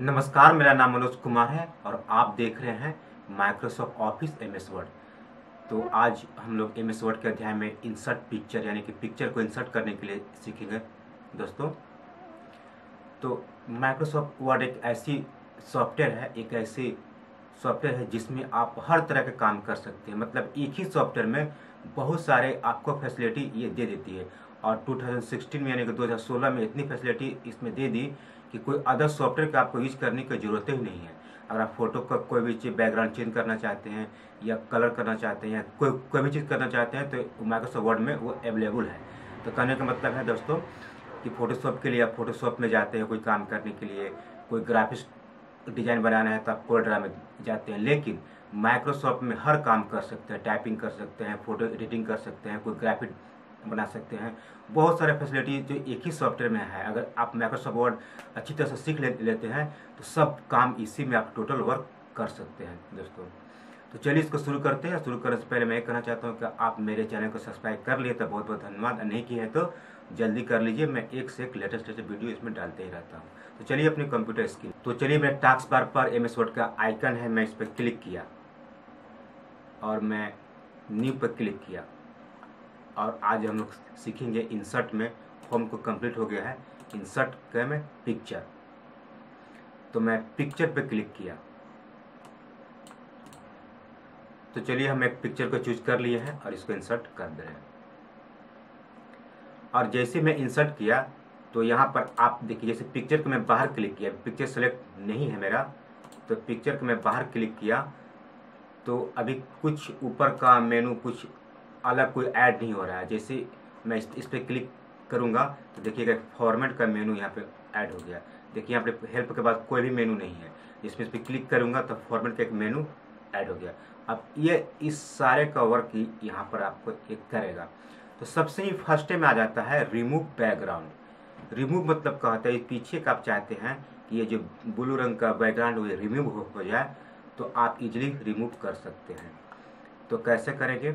नमस्कार, मेरा नाम मनोज कुमार है और आप देख रहे हैं Microsoft Office M S Word तो आज हम लोग एम एस वर्ड के अध्याय में इंसर्ट पिक्चर यानी कि पिक्चर को इंसर्ट करने के लिए सीखेंगे। दोस्तों तो माइक्रोसॉफ्ट वर्ड एक ऐसी सॉफ्टवेयर है, एक ऐसी सॉफ्टवेयर है जिसमें आप हर तरह के काम कर सकते हैं। मतलब एक ही सॉफ्टवेयर में बहुत सारे आपको फैसिलिटी ये दे देती है। और 2016 में, यानी कि 2016 में इतनी फैसिलिटी इसमें दे दी कि कोई अदर सॉफ्टवेयर का आपको यूज़ करने की ज़रूरत ही नहीं है। अगर आप फ़ोटो का कोई भी चीज़ बैकग्राउंड चेंज करना चाहते हैं, या कलर करना चाहते हैं कोई कोई भी चीज़ करना चाहते हैं तो माइक्रोसॉफ्ट वर्ड में वो अवेलेबल है। तो कहने का मतलब है दोस्तों, कि फोटोशॉप के लिए, आप फोटोशॉप में जाते हैं कोई काम करने के लिए, कोई ग्राफिक्स डिज़ाइन बनाना है तो आप कोल्ड्रा में जाते हैं। लेकिन माइक्रोसॉफ्ट में हर काम कर सकते हैं टाइपिंग कर सकते हैं फ़ोटो एडिटिंग कर सकते हैं, कोई ग्राफिक बना सकते हैं। बहुत सारे फैसिलिटी जो एक ही सॉफ्टवेयर में है। अगर आप माइक्रोसॉफ्ट वर्ड अच्छी तरह से सीख ले, लेते हैं तो सब काम इसी में आप टोटल वर्क कर सकते हैं दोस्तों। तो चलिए इसको शुरू करते हैं। शुरू करने से पहले मैं ये कहना चाहता हूँ कि आप मेरे चैनल को सब्सक्राइब कर लिए तो बहुत बहुत धन्यवाद। नहीं किए हैं तो जल्दी कर लीजिए। मैं एक से एक लेटेस्ट लेटेस्ट वीडियो इसमें डालते ही रहता हूँ। तो चलिए अपनी कंप्यूटर स्क्रीन तो चलिए मेरे टास्क बार पर एम एस वर्ड का आइकन है मैं इस पर क्लिक किया। और मैं न्यू पर क्लिक किया। और आज हम लोग सीखेंगे इंसर्ट में फॉर्म को कंप्लीट हो गया है। इंसर्ट क्या में पिक्चर तो मैं पिक्चर पे क्लिक किया। तो चलिए हम एक पिक्चर को चूज़ कर लिए हैं और इसको इंसर्ट कर दे रहे हैं। और जैसे मैं इंसर्ट किया तो यहाँ पर आप देखिए, जैसे पिक्चर को मैं बाहर क्लिक किया पिक्चर सेलेक्ट नहीं है मेरा तो पिक्चर को मैं बाहर क्लिक किया तो अभी कुछ ऊपर का मेनू कुछ अलग कोई ऐड नहीं हो रहा है। जैसे मैं इस, पर क्लिक करूँगा तो देखिएगा फॉर्मेट का मेनू यहाँ पे ऐड हो गया। देखिए यहाँ पे हेल्प के बाद कोई भी मेनू नहीं है। जिसमें इस पर क्लिक करूँगा तो फॉर्मेट का एक मेनू ऐड हो गया। अब ये इस सारे का वर्क ही यहाँ पर आपको एक करेगा। तो सबसे ही फ़र्स्ट में आ जाता है रिमूव बैकग्राउंड रिमूव मतलब कहते हैं पीछे का आप चाहते हैं कि ये जो ब्लू रंग का बैकग्राउंड वो रिमूव हो, हो जाए तो आप इजीली रिमूव कर सकते हैं। तो कैसे करेंगे?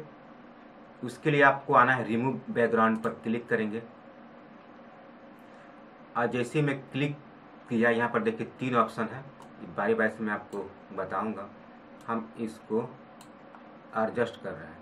उसके लिए आपको आना है रिमूव बैकग्राउंड पर क्लिक करेंगे। और जैसे मैं क्लिक किया, यहाँ पर देखिए तीन ऑप्शन है। बारी बारी से मैं आपको बताऊँगा। हम इसको एडजस्ट कर रहे हैं।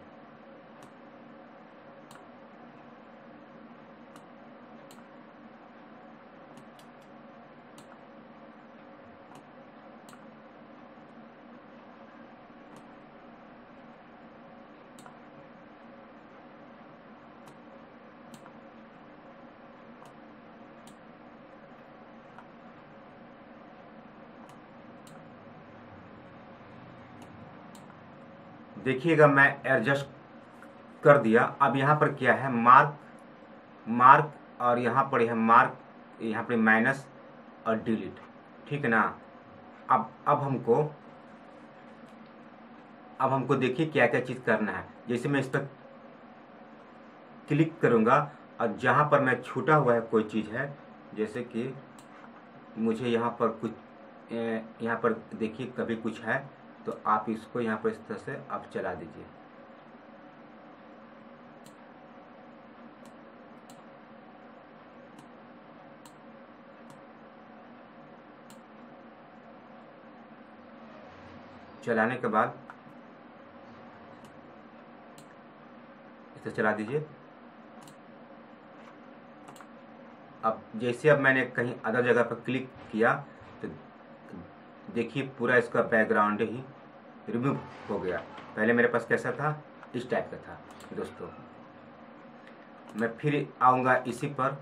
देखिएगा मैं एडजस्ट कर दिया। अब यहाँ पर क्या है? मार्क मार्क और यहाँ पर यह मार्क यहाँ पर माइनस और डिलीट ठीक है ना? अब अब हमको अब हमको देखिए क्या क्या चीज़ करना है। जैसे मैं इस पर क्लिक करूँगा और जहाँ पर मैं छूटा हुआ है कोई चीज़ है, जैसे कि मुझे यहाँ पर कुछ यहाँ पर देखिए कभी कुछ है। तो आप इसको यहाँ पर इस तरह से आप चला दीजिए। चलाने के बाद इसे चला दीजिए। अब जैसे अब मैंने कहीं अदर जगह पर क्लिक किया तो देखिए पूरा इसका बैकग्राउंड ही रिमूव हो गया। पहले मेरे पास कैसा था? इस टाइप का था, दोस्तों। मैं फिर आऊँगा इसी पर,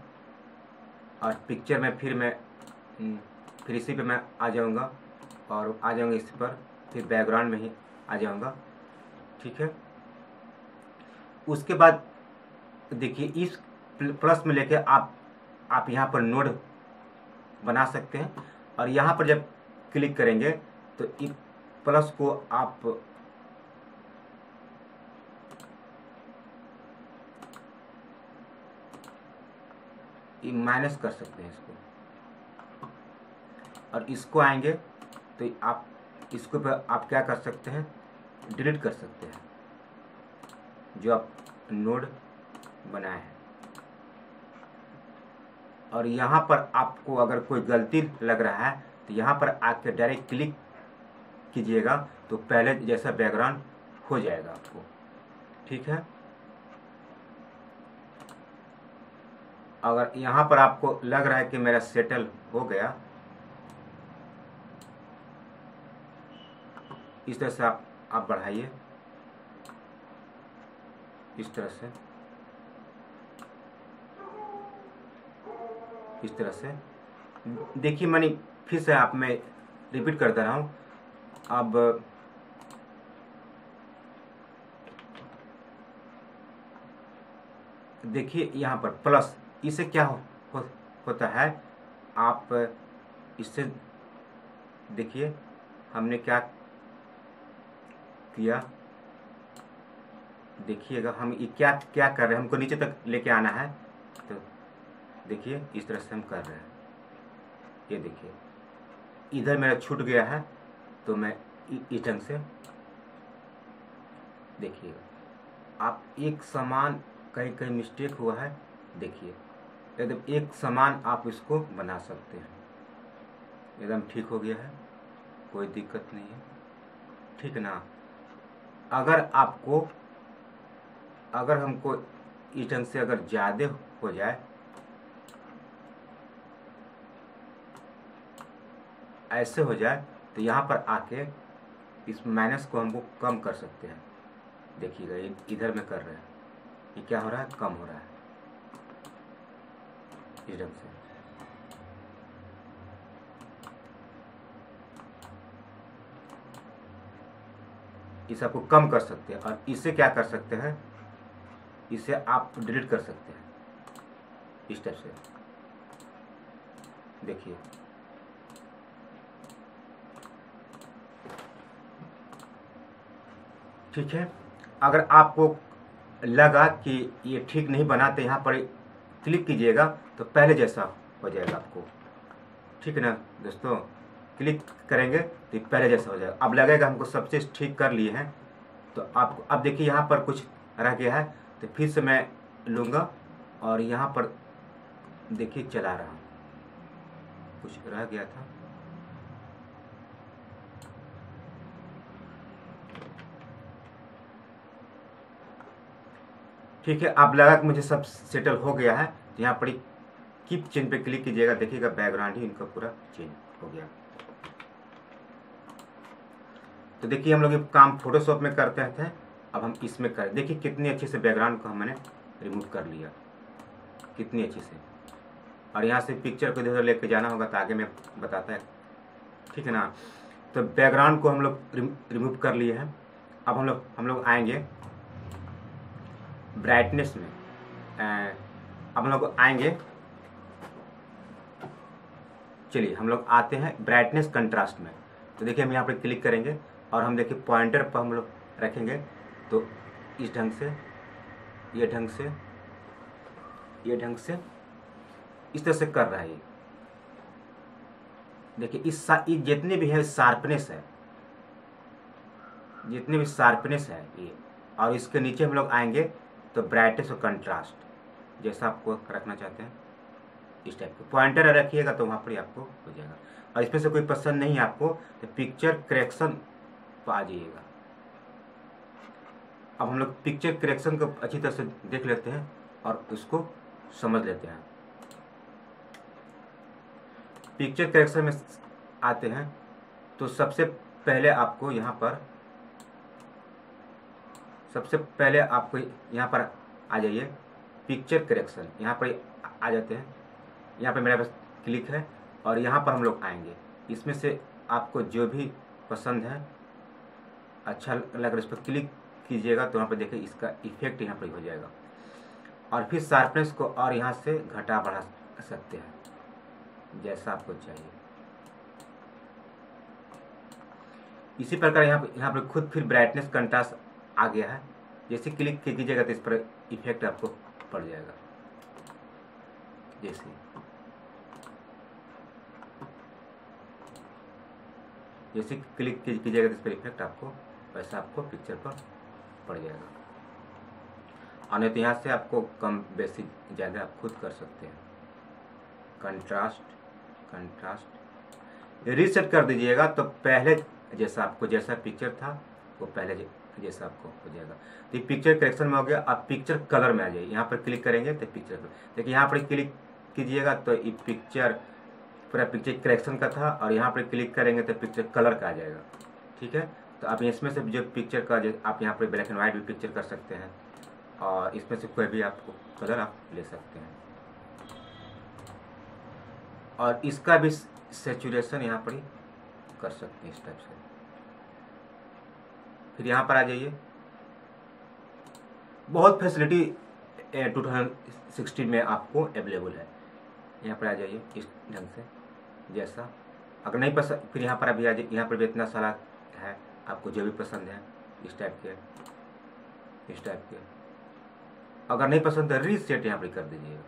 और पिक्चर में फिर मैं फिर इसी पे मैं आ जाऊँगा, और आ जाऊँगा इसी पर, फिर बैकग्राउंड में ही आ जाऊँगा। ठीक है? उसके बाद देखिए, इस प्लस में लेके आप आप यहाँ पर नोड बना सकते हैं, और यहाँ पर जब क्लिक करेंगे तो प्लस को आप माइनस कर सकते हैं इसको। और इसको आएँगे तो आप, इसको पर आप क्या कर सकते हैं? डिलीट कर सकते हैं, जो आप नोड बनाए हैं। और यहाँ पर आपको अगर कोई गलती लग रहा है तो यहाँ पर आके डायरेक्ट क्लिक कीजिएगा तो पहले जैसा बैकग्राउंड हो जाएगा आपको। ठीक है? अगर यहाँ पर आपको लग रहा है कि मेरा सेटल हो गया, इस तरह से आप आप बढ़ाइए। इस तरह से। इस तरह से। देखिए, मैंने, फिर से आप, मैं रिपीट कर दे रहा हूँ। अब देखिए यहाँ पर प्लस इसे क्या हो, हो, होता है? आप इससे देखिए हमने क्या किया? देखिएगा हम ये क्या क्या कर रहे हैं हमको नीचे तक लेके आना है तो देखिए इस तरह से हम कर रहे हैं। ये देखिए इधर मेरा छूट गया है तो मैं इस ढंग से देखिएगा आप एक समान कहीं कहीं मिस्टेक हुआ है, देखिए। एकदम एक समान आप इसको बना सकते हैं। एकदम ठीक हो गया है, कोई दिक्कत नहीं है। ठीक ना? अगर आपको, अगर हमको इस ढंग से अगर ज़्यादा हो जाए, ऐसे हो जाए तो यहाँ पर आके इस माइनस को हमको कम कर सकते हैं। देखिएगा इधर में कर रहे हैं? ये क्या हो रहा है? कम हो रहा है। इस ढंग से। इसे आपको कम कर सकते हैं। और इसे क्या कर सकते हैं? इसे आप डिलीट कर सकते हैं। इस टाइप से। देखिए। ठीक है। अगर आपको लगा कि ये ठीक नहीं बना तो यहाँ पर, क्लिक कीजिएगा तो पहले जैसा हो जाएगा आपको। ठीक है ना दोस्तों? क्लिक करेंगे तो पहले जैसा हो जाएगा। अब लगेगा हमको सब चीज़ ठीक कर लिए हैं। तो आप, अब देखिए यहाँ पर कुछ रह गया है। तो फिर से मैं लूँगा और यहाँ पर देखिए चला रहा हूँ। कुछ रह गया था। ठीक है, आप लगा कि मुझे सब सेटल हो गया है तो यहाँ पर कीप चेंज पे क्लिक कीजिएगा, देखिएगा बैकग्राउंड ही इनका पूरा चेंज हो गया। तो देखिए, हम लोग ये काम फोटोशॉप में करते थे, अब हम इसमें करें। देखिए, कितनी अच्छे से बैकग्राउंड को हमने रिमूव कर लिया। कितनी अच्छी से। और यहाँ से पिक्चर को इधर लेके जाना होगा तो आगे मैं बताता है। ठीक है ना? तो बैकग्राउंड को हम लोग रिमूव कर लिए हैं। अब हम लोग हम लोग आएँगे। ब्राइटनेस में। हम लोग आएँगे। चलिए, हम लोग आते हैं ब्राइटनेस कंट्रास्ट में। तो देखिए, हम यहाँ पर क्लिक करेंगे और हम देखिए पॉइंटर पर हम लोग रखेंगे। तो इस ढंग से, ये ढंग से, ये ढंग से, इस तरह से कर रहा है देखिए, इस ये जितने भी है शार्पनेस है। जितने भी शार्पनेस है ये। और इसके नीचे हम लोग आएँगे। तो ब्राइटनेस और कंट्रास्ट जैसा आपको रखना चाहते हैं, इस टाइप का। पॉइंटर रखिएगा तो वहाँ पर ही आपको हो जाएगा। और इसमें से कोई पसंद नहीं है आपको तो पिक्चर करेक्शन पर आ जाइएगा। अब हम लोग पिक्चर करेक्शन को अच्छी तरह से देख लेते हैं और उसको समझ लेते हैं। पिक्चर करेक्शन में आते हैं तो सबसे पहले आपको यहाँ पर सबसे पहले आपको यहाँ पर आ जाइए। पिक्चर करेक्शन यहाँ पर आ जाते हैं। यहाँ पर मेरा पास क्लिक है और यहाँ पर हम लोग आएँगे। इसमें से आपको जो भी पसंद है अच्छा लग रहा है, इस पर क्लिक कीजिएगा तो यहाँ पर देखिए इसका इफ़ेक्ट यहाँ पर हो जाएगा। और फिर शार्पनेस को और यहाँ से घटा बढ़ा सकते हैं, जैसा आपको चाहिए। इसी प्रकार यहाँ पर यहाँ पर खुद फिर ब्राइटनेस कंट्रास्ट आ गया है। जैसे क्लिक कीजिएगा तो इस पर इफ़ेक्ट आपको पड़ जाएगा। जैसे। जैसे क्लिक कीजिएगा तो इस पर इफ़ेक्ट आपको, वैसा आपको पिक्चर पर पड़ जाएगा। नहीं तो यहाँ से आपको कम बेसिक ज़्यादा आप खुद कर सकते हैं। कंट्रास्ट कंट्रास्ट रीसेट कर दीजिएगा तो पहले जैसा आपको जैसा पिक्चर था, वो पहले जैसा आपको हो जाएगा। तो पिक्चर करेक्शन में हो गया, आप पिक्चर कलर में आ जाइए। यहाँ पर क्लिक करेंगे तो पिक्चर कलर देखिए, यहाँ पर क्लिक कीजिएगा तो ये पिक्चर पूरा पिक्चर करेक्शन का था और यहाँ पर क्लिक करेंगे तो पिक्चर कलर का आ जाएगा। ठीक है? तो आप इसमें से जो पिक्चर का, जो आप यहाँ पर ब्लैक एंड व्हाइट भी पिक्चर कर सकते हैं और इसमें से कोई भी आपको कलर आप ले सकते हैं। और इसका भी सेचुरेशन यहाँ पर ही कर सकते हैं इस टाइप से। फिर यहाँ पर आ जाइए। बहुत फैसिलिटी टू थाउज़ेंड सिक्सटीन में आपको अवेलेबल है। यहाँ पर आ जाइए इस ढंग से, जैसा। अगर नहीं पसंद, फिर यहाँ पर अभी आ जाइए। यहाँ पर भी इतना सारा है, आपको जो भी पसंद है, इस टाइप के, इस टाइप के। अगर नहीं पसंद है रीसेट यहाँ पर कर दीजिएगा।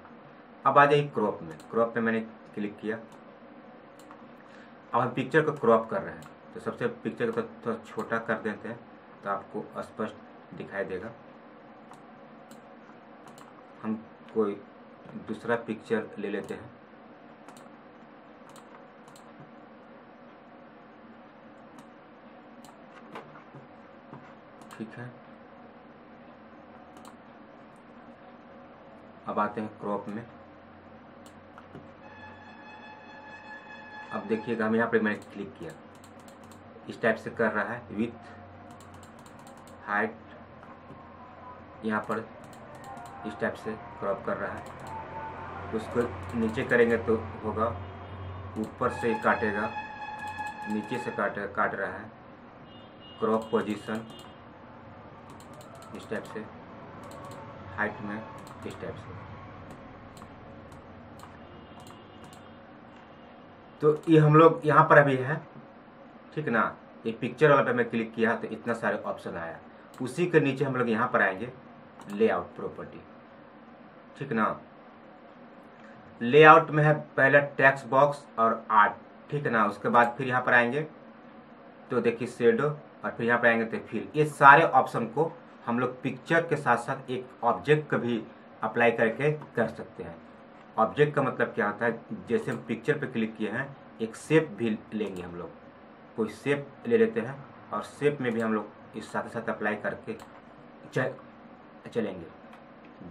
अब आ जाइए क्रॉप में। क्रॉप में मैंने क्लिक किया। अब हम पिक्चर को क्रॉप कर रहे हैं। तो सबसे पिक्चर को थोड़ा तो छोटा कर देते हैं। तो आपको स्पष्ट दिखाई देगा। हम कोई दूसरा पिक्चर ले लेते हैं। ठीक है। अब आते हैं क्रॉप में। अब देखिएगा, हम यहाँ पे मैंने क्लिक किया। इस टाइप से कर रहा है विथ हाइट यहाँ पर इस टाइप से क्रॉप कर रहा है। उसको नीचे करेंगे तो होगा, ऊपर से काटेगा, नीचे से काट काट रहा है। क्रॉप पोजीशन इस टाइप से हाइट में इस टाइप से। तो ये हम लोग यहाँ पर अभी है, ठीक ना? ये पिक्चर वाला पे मैं क्लिक किया तो इतना सारे ऑप्शन आया। उसी के नीचे हम लोग यहाँ पर आएँगे लेआउट प्रॉपर्टी ठीक ना? लेआउट में है पहले टेक्स्ट बॉक्स और आर्ट ठीक है ना? उसके बाद फिर यहाँ पर आएँगे तो देखिए शेडो और फिर यहाँ पर आएँगे तो फिर ये सारे ऑप्शन को हम लोग पिक्चर के साथ साथ एक ऑब्जेक्ट का भी अप्लाई करके कर सकते हैं। ऑब्जेक्ट का मतलब क्या होता है? जैसे हम पिक्चर पे क्लिक किए हैं, एक शेप भी लेंगे हम लोग। कोई शेप ले लेते हैं और शेप में भी हम लोग इस साथ साथ अप्लाई करके चलेंगे।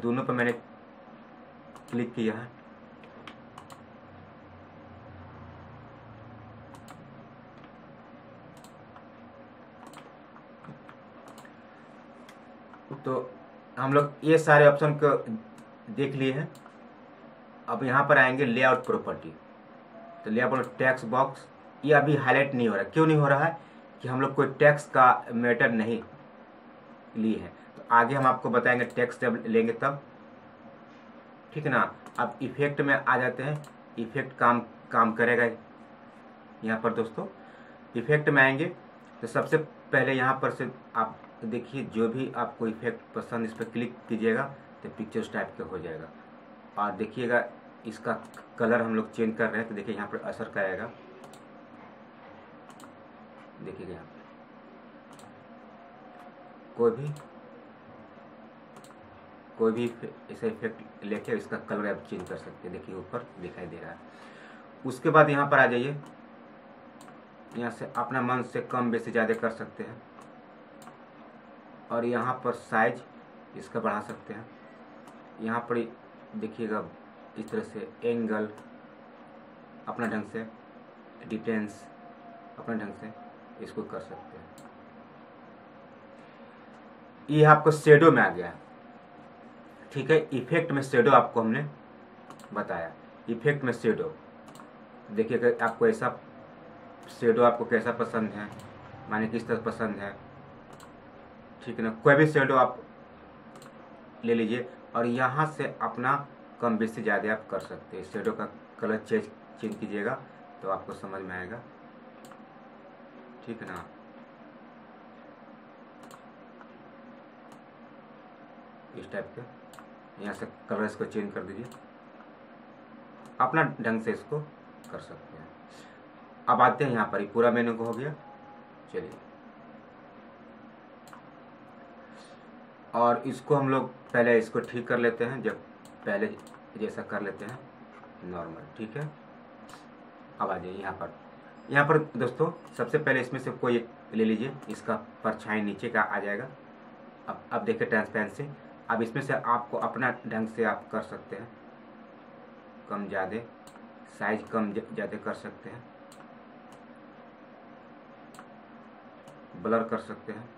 दोनों पर मैंने क्लिक किया है। तो हम लोग ये सारे ऑप्शन को देख लिए हैं। अब यहाँ पर आएँगे लेआउट प्रॉपर्टी तो लेआउट टैक्स बॉक्स ये अभी हाईलाइट नहीं हो रहा क्यों नहीं हो रहा है? कि हम लोग कोई टैक्स का मैटर नहीं लिए है। तो आगे हम आपको बताएँगे टैक्स जब लेंगे तब। ठीक ना? अब इफ़ेक्ट में आ जाते हैं। इफ़ेक्ट काम काम करेगा यहाँ पर दोस्तों इफ़ेक्ट में आएँगे। तो सबसे पहले यहाँ पर से आप देखिए, जो भी आपको इफ़ेक्ट पसंद, इस पर क्लिक कीजिएगा तो पिक्चर उस टाइप का हो जाएगा। और देखिएगा, इसका कलर हम लोग चेंज कर रहे हैं तो देखिए यहाँ पर असर का आएगा देखिएगा यहाँ पे कोई भी कोई भी ऐसा इफ़ेक्ट लेके इसका कलर आप चेंज कर सकते हैं। देखिए, ऊपर दिखाई दे रहा है। उसके बाद यहाँ पर आ जाइए। यहाँ से अपना मन से कम बेसी ज़्यादा कर सकते हैं। और यहाँ पर साइज़ इसका बढ़ा सकते हैं। यहाँ पर देखिएगा, इस तरह से एंगल अपना ढंग से डिटेंस अपने ढंग से। इसको कर सकते हैं। ये आपको शेडो में आ गया। ठीक है इफ़ेक्ट में शेडो आपको हमने बताया। इफ़ेक्ट में शेडो देखिए, अगर आपको ऐसा शेडो आपको कैसा पसंद है, माने किस तरह पसंद है, ठीक है ना, कोई भी शेडो आप ले लीजिए और यहाँ से अपना कम बेसी ज़्यादा आप कर सकते हैं। शेडो का कलर चेंज चेंज कीजिएगा तो आपको समझ में आएगा। ठीक है ना? इस टाइप के। यहाँ से कलर इसको चेंज कर दीजिए। अपना ढंग से इसको कर सकते हैं। अब आते हैं यहाँ पर ही पूरा मेनू को हो गया। चलिए। और इसको हम लोग पहले इसको ठीक कर लेते हैं, जब पहले जैसा कर लेते हैं नॉर्मल ठीक है? अब आ जाइए यहाँ पर। यहाँ पर दोस्तों, सबसे पहले इसमें से कोई ले लीजिए, इसका परछाई नीचे का आ जाएगा। अब अब देखिए ट्रांसपेरेंसी अब इसमें से आपको अपना ढंग से आप कर सकते हैं। कम ज़्यादा साइज़ कम ज़्यादा कर सकते हैं। ब्लर कर सकते हैं।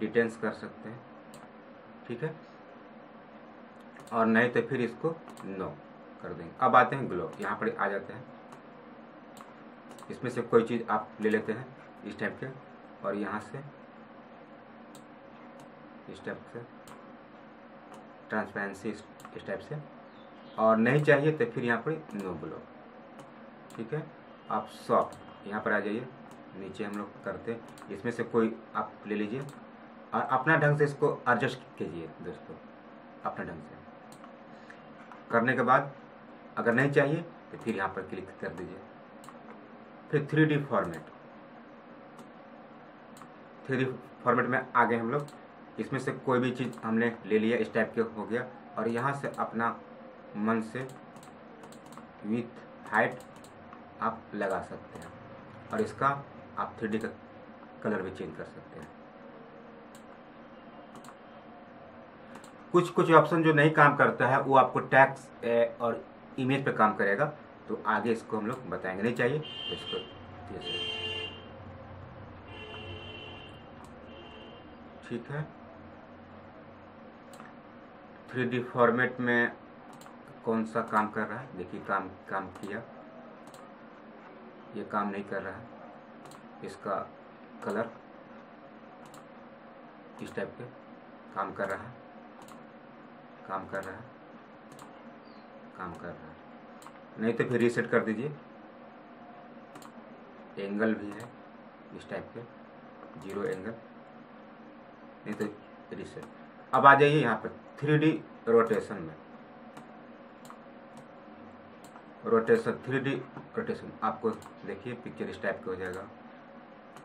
डिटेंस कर सकते हैं। ठीक है? और नहीं तो फिर इसको नो कर देंगे। अब आते हैं ग्लो यहाँ पर आ जाते हैं। इसमें से कोई चीज़ आप ले लेते हैं इस टाइप के, और यहाँ से इस टाइप से ट्रांसपेरेंसी इस टाइप से, और नहीं चाहिए तो फिर यहाँ पर नो ब्लो ठीक है? आप सॉफ्ट यहाँ पर आ जाइए, नीचे हम लोग करते इसमें से कोई आप ले लीजिए, और अपना ढंग से इसको एडजस्ट कीजिए दोस्तों, अपने ढंग से। करने के बाद अगर नहीं चाहिए तो फिर यहाँ पर क्लिक कर दीजिए। फिर three D format three D format में आ गए हम लोग इसमें से कोई भी चीज़ हमने ले लिया, इस टाइप के हो गया। और यहाँ से अपना मन से विथ हाइट आप लगा सकते हैं। और इसका आप थ्री का कलर भी चेंज कर सकते हैं। कुछ कुछ ऑप्शन जो नहीं काम करता है, वो आपको टैक्स और इमेज पे काम करेगा। तो आगे इसको हम लोग बताएँगे। नहीं चाहिए? तो इसको ठीक है। थ्री डी फॉर्मेट में कौन सा काम कर रहा है? देखिए, काम काम किया। ये काम नहीं कर रहा है। इसका कलर इस टाइप के काम कर रहा है। काम कर रहा है। काम कर रहा है। नहीं तो फिर रीसेट कर दीजिए। एंगल भी है इस टाइप के ज़ीरो एंगल नहीं तो रीसेट अब आ जाइए यहाँ पर थ्री रोटेशन में। रोटेशन थ्री डी रोटेशन आपको देखिए पिक्चर इस टाइप का हो जाएगा,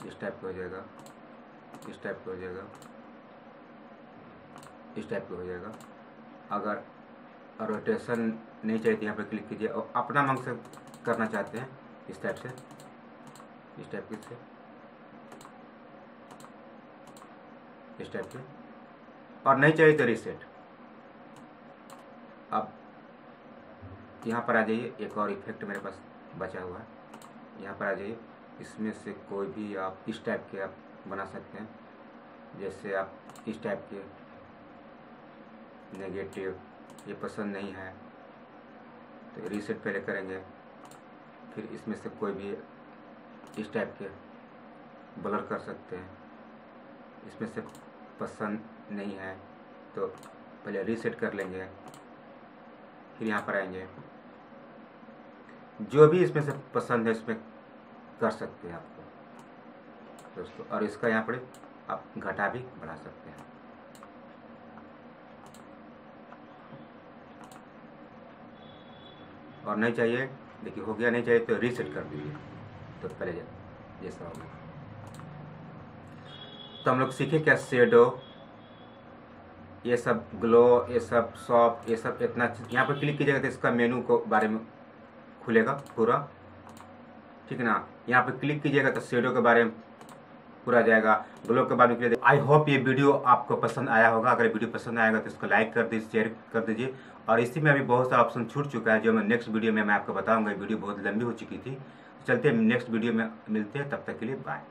इस टाइप का हो जाएगा, इस टाइप का हो जाएगा, इस टाइप का हो जाएगा। अगर रोटेशन नहीं चाहिए यहाँ पर क्लिक कीजिए और अपना मंग से करना चाहते हैं, इस टाइप से, इस टाइप से, इस टाइप से और नहीं चाहिए तो रिसेट अब यहाँ पर आ जाइए, एक और इफ़ेक्ट मेरे पास बचा हुआ है। यहाँ पर आ जाइए, इसमें से कोई भी आप इस टाइप के आप बना सकते हैं। जैसे आप इस टाइप के नेगेटिव ये पसंद नहीं है। तो रीसेट पहले करेंगे। फिर इसमें से कोई भी इस टाइप के ब्लर कर सकते हैं। इसमें से पसंद नहीं है तो पहले रीसेट कर लेंगे। फिर यहाँ पर आएँगे। जो भी इसमें से पसंद है, इसमें कर सकते हैं आपको। दोस्तों, और इसका यहाँ पर आप घटा भी बढ़ा सकते हैं। और नहीं चाहिए, देखिए हो गया, नहीं चाहिए तो रीसेट कर दीजिए। तो पहले जैसा हो गया तो हम लोग सीखे क्या शेडो ये सब ग्लो ये सब सॉफ्ट ये सब इतना यहाँ पर क्लिक कीजिएगा तो इसका मेनू को बारे में खुलेगा पूरा। ठीक है ना? यहाँ पर क्लिक कीजिएगा तो शेडो के बारे में पूरा जाएगा। ब्लॉग के बाद आई होप ये वीडियो आपको पसंद आया होगा। अगर वीडियो पसंद आएगा तो इसको लाइक कर दीजिए शेयर कर दीजिए। और इसी में अभी बहुत सारा ऑप्शन छूट चुका है जो मैं नेक्स्ट वीडियो में मैं आपको बताऊँगा। वीडियो बहुत लंबी हो चुकी थी। चलते हैं नेक्स्ट वीडियो में मिलते हैं। तब तक के लिए बाय